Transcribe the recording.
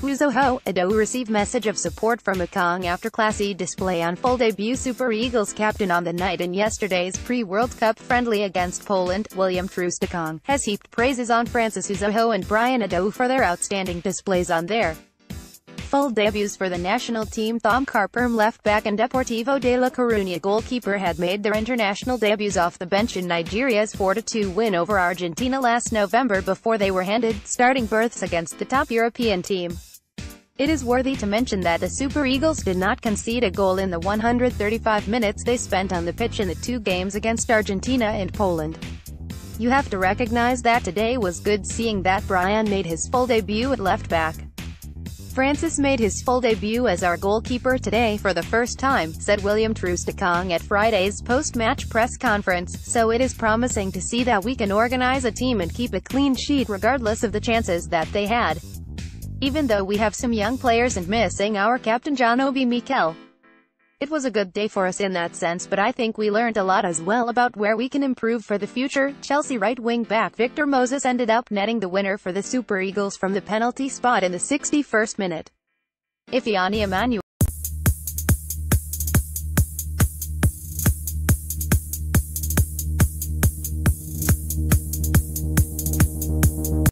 Uzoho Idowu received message of support from Ekong after classy display on full debut Super Eagles captain on the night in yesterday's pre-World Cup friendly against Poland. William Troost-Ekong has heaped praises on Francis Uzoho and Brian Idowu for their outstanding displays on their full debuts for the national team The Amkar Perm left back and Deportivo de La Coruña goalkeeper had made their international debuts off the bench in Nigeria's 4-2 win over Argentina last November before they were handed starting berths against the top European team. It is worthy to mention that the Super Eagles did not concede a goal in the 135 minutes they spent on the pitch in the two games against Argentina and Poland. You have to recognize that today was good seeing that Brian made his full debut at left back. Francis made his full debut as our goalkeeper today for the first time, said William Troost-Ekong at Friday's post-match press conference, so it is promising to see that we can organize a team and keep a clean sheet regardless of the chances that they had. Even though we have some young players and missing our captain John Obi Mikel. It was a good day for us in that sense but I think we learned a lot as well about where we can improve for the future. Chelsea right wing back Victor Moses ended up netting the winner for the Super Eagles from the penalty spot in the 61st minute. Ifeanyi Emmanuel